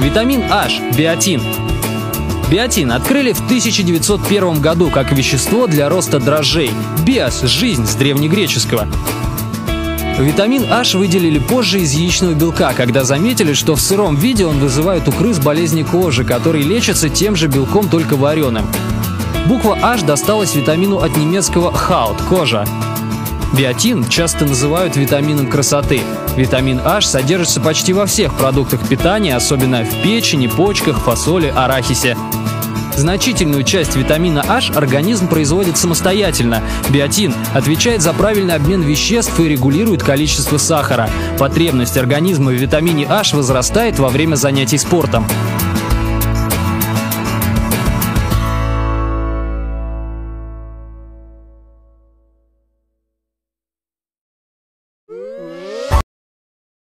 Витамин H – биотин. Биотин открыли в 1901 году как вещество для роста дрожжей. Биос – жизнь с древнегреческого. Витамин H выделили позже из яичного белка, когда заметили, что в сыром виде он вызывает у крыс болезни кожи, которые лечатся тем же белком, только вареным. Буква H досталась витамину от немецкого «haut» – кожа. Биотин часто называют витамином красоты. Витамин H содержится почти во всех продуктах питания, особенно в печени, почках, фасоли, арахисе. Значительную часть витамина H организм производит самостоятельно. Биотин отвечает за правильный обмен веществ и регулирует количество сахара. Потребность организма в витамине H возрастает во время занятий спортом.